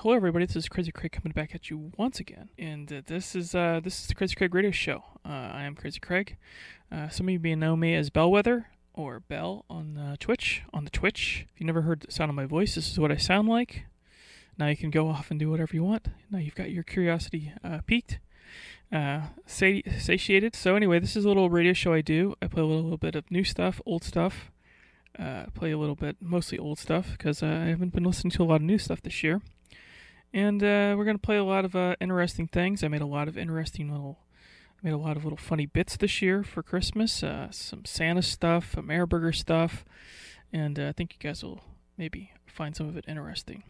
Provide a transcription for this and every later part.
hello everybody. This is Crazy Craig coming back at you once again, and uh, this is uh, this is the Crazy Craig Radio Show. Uh, I am Crazy Craig. Uh, some of you may know me as Bellwether or Bell on uh, Twitch. On the Twitch, if you never heard the sound of my voice, this is what I sound like. Now you can go off and do whatever you want. Now you've got your curiosity uh, piqued, sati- satiated. So anyway, this is a little radio show I do. I play a little, little bit of new stuff, old stuff. Play a little bit, mostly old stuff, because I haven't been listening to a lot of new stuff this year. And uh, we're gonna play a lot of uh, interesting things. I made a lot of interesting little, I made a lot of little funny bits this year for Christmas. Uh, some Santa stuff, some Burger stuff, and uh, I think you guys will maybe find some of it interesting.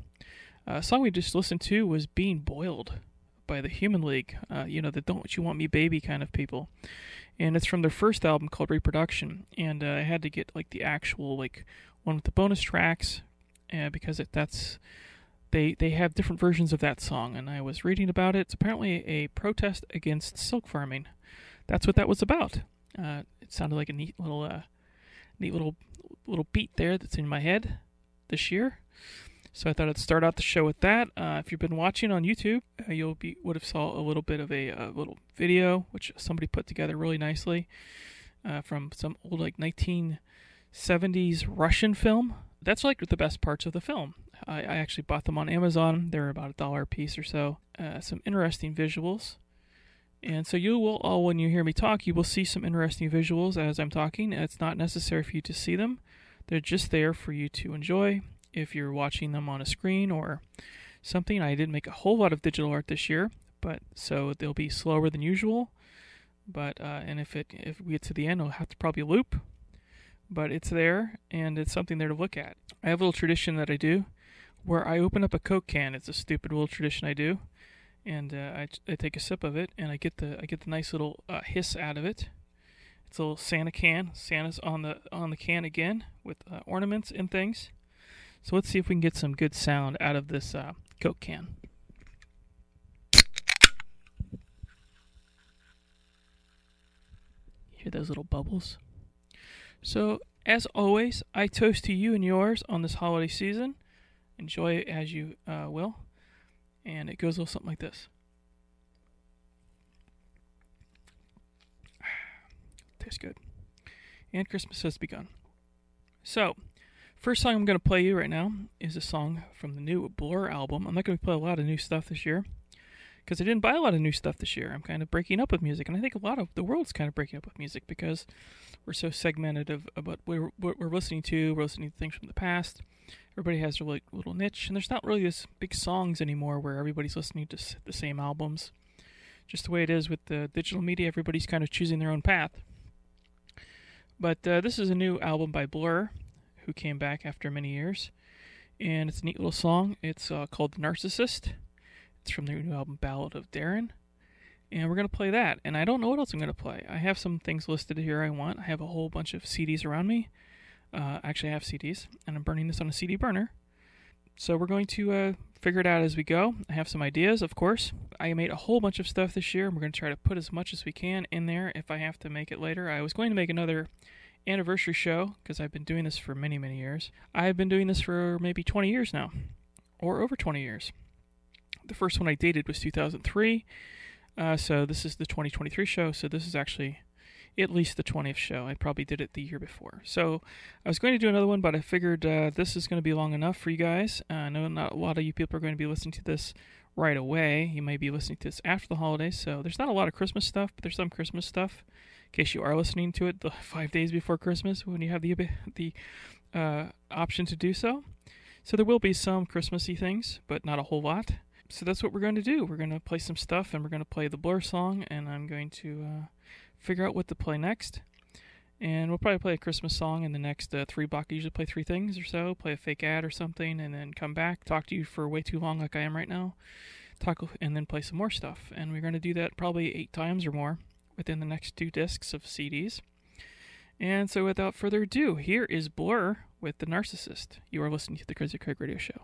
Uh, a song we just listened to was "Being Boiled" by the Human League. Uh, you know the "Don't You Want Me, Baby" kind of people, and it's from their first album called Reproduction. And I had to get like the actual like one with the bonus tracks, because it, that's they they have different versions of that song. And I was reading about it. It's apparently a protest against silk farming. That's what that was about. Uh, it sounded like a neat little uh, neat little little beat there that's in my head this year. So I thought I'd start out the show with that. Uh, if you've been watching on YouTube, uh, you'll be would have saw a little bit of a, a little video which somebody put together really nicely uh, from some old like 1970s Russian film. That's like the best parts of the film. I, I actually bought them on Amazon. They're about a dollar a piece or so. Uh, some interesting visuals. And so you will all, when you hear me talk, you will see some interesting visuals as I'm talking. It's not necessary for you to see them. They're just there for you to enjoy if you're watching them on a screen or something. I didn't make a whole lot of digital art this year, but so they'll be slower than usual. But uh, and if it if we get to the end, I'll have to probably loop. But it's there and it's something there to look at. I have a little tradition that I do where I open up a Coke can. It's a stupid little tradition I do, and uh, I, I take a sip of it and I get the I get the nice little uh, hiss out of it. It's a little Santa can. Santa's on the on the can again with uh, ornaments and things. So let's see if we can get some good sound out of this uh, Coke can. Hear those little bubbles? So, as always, I toast to you and yours on this holiday season. Enjoy it as you uh, will. And it goes a little something like this. Tastes good. And Christmas has begun. So, First song I'm going to play you right now is a song from the new Blur album. I'm not going to play a lot of new stuff this year because I didn't buy a lot of new stuff this year. I'm kind of breaking up with music, and I think a lot of the world's kind of breaking up with music because we're so segmented of about what we're, we're listening to. We're listening to things from the past. Everybody has their like, little niche, and there's not really this big songs anymore where everybody's listening to the same albums. Just the way it is with the digital media, everybody's kind of choosing their own path. But uh, this is a new album by Blur who came back after many years. And it's a neat little song. It's uh, called Narcissist. It's from their new album Ballad of Darren. And we're going to play that. And I don't know what else I'm going to play. I have some things listed here I want. I have a whole bunch of CDs around me. Uh, actually, I have CDs, and I'm burning this on a CD burner. So we're going to uh, figure it out as we go. I have some ideas, of course. I made a whole bunch of stuff this year, and we're going to try to put as much as we can in there if I have to make it later. I was going to make another anniversary show because I've been doing this for many, many years. I've been doing this for maybe 20 years now, or over 20 years. The first one I dated was 2003, uh, so this is the 2023 show. So this is actually at least the 20th show. I probably did it the year before. So I was going to do another one, but I figured uh, this is going to be long enough for you guys. Uh, I know not a lot of you people are going to be listening to this right away. You may be listening to this after the holidays, so there's not a lot of Christmas stuff, but there's some Christmas stuff In case you are listening to it the five days before Christmas when you have the the uh, option to do so. So there will be some Christmassy things, but not a whole lot. So that's what we're going to do. We're going to play some stuff, and we're going to play the Blur song, and I'm going to uh, figure out what to play next. And we'll probably play a Christmas song in the next uh, three blocks. I usually play three things or so, play a fake ad or something, and then come back, talk to you for way too long, like I am right now, talk, and then play some more stuff. And we're going to do that probably eight times or more within the next two discs of CDs. And so, without further ado, here is Blur with The Narcissist. You are listening to the Crazy Craig Radio Show.